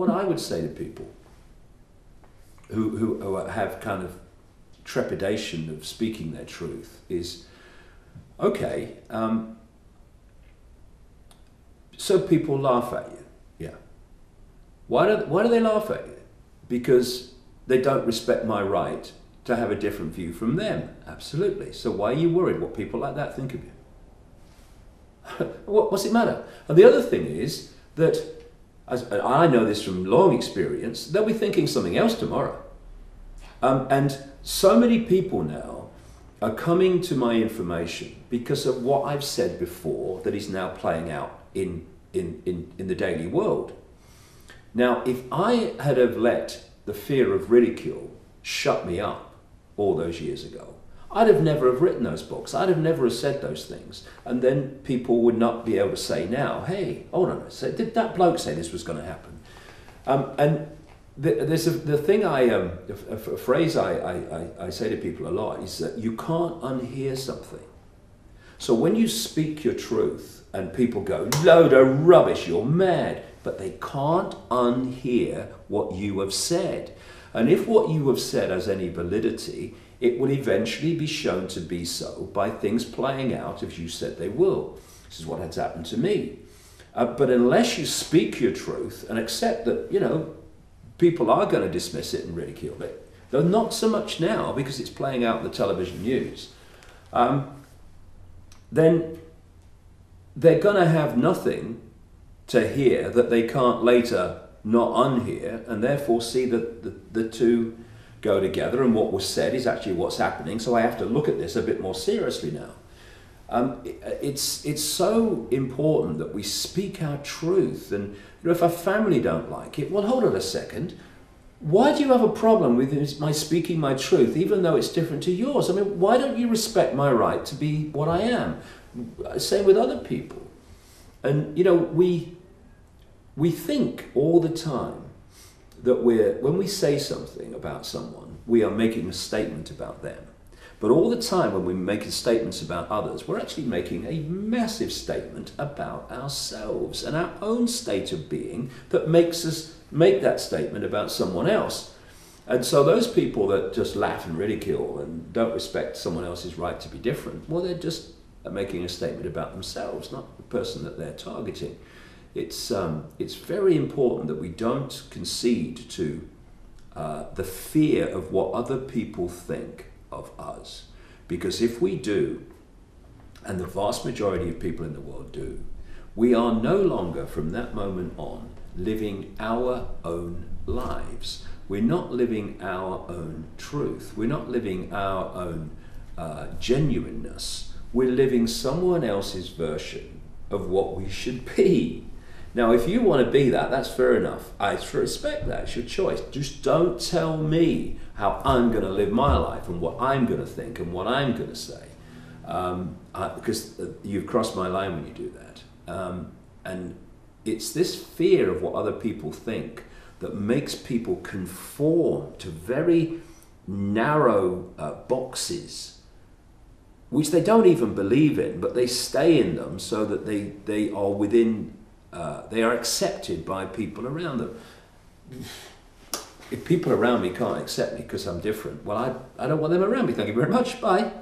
what I would say to people who, who, have kind of trepidation of speaking their truth is okay, um, so people laugh at you. Yeah. Why do, why do they laugh at you? Because they don't respect my right to have a different view from them. Absolutely. So why are you worried what people like that think of you? what, what's it matter? And the other thing is that, as I know this from long experience, they'll be thinking something else tomorrow. Um, and so many people now are coming to my information because of what I've said before that is now playing out in, in, in, in the daily world. Now, if I had have let the fear of ridicule shut me up all those years ago, I'd have never have written those books. I'd have never have said those things. And then people would not be able to say now, hey, hold on a did that bloke say this was going to happen? Um, and the, there's a, the thing I, um, a, a phrase I, I, I say to people a lot is that you can't unhear something. So when you speak your truth and people go, load of rubbish, you're mad, but they can't unhear what you have said. And if what you have said has any validity, it will eventually be shown to be so by things playing out as you said they will. This is what has happened to me. Uh, but unless you speak your truth and accept that, you know, people are going to dismiss it and ridicule it, though not so much now because it's playing out in the television news, um, then they're going to have nothing to hear that they can't later not on here, and therefore see that the, the two go together and what was said is actually what's happening. So I have to look at this a bit more seriously now. Um, it, it's, it's so important that we speak our truth. And you know, if our family don't like it, well, hold on a second. Why do you have a problem with my speaking my truth, even though it's different to yours? I mean, why don't you respect my right to be what I am? Same with other people. And, you know, we, we think all the time that we're, when we say something about someone, we are making a statement about them. But all the time when we're making statements about others, we're actually making a massive statement about ourselves and our own state of being that makes us make that statement about someone else. And so those people that just laugh and ridicule and don't respect someone else's right to be different, well, they're just making a statement about themselves, not the person that they're targeting. It's, um, it's very important that we don't concede to uh, the fear of what other people think of us. Because if we do, and the vast majority of people in the world do, we are no longer from that moment on living our own lives. We're not living our own truth. We're not living our own uh, genuineness. We're living someone else's version of what we should be. Now, if you want to be that, that's fair enough. I respect that. It's your choice. Just don't tell me how I'm going to live my life and what I'm going to think and what I'm going to say. Um, I, because uh, you've crossed my line when you do that. Um, and it's this fear of what other people think that makes people conform to very narrow uh, boxes which they don't even believe in, but they stay in them so that they, they are within uh, they are accepted by people around them. If people around me can't accept me because I'm different, well, I, I don't want them around me. Thank you very much. Bye.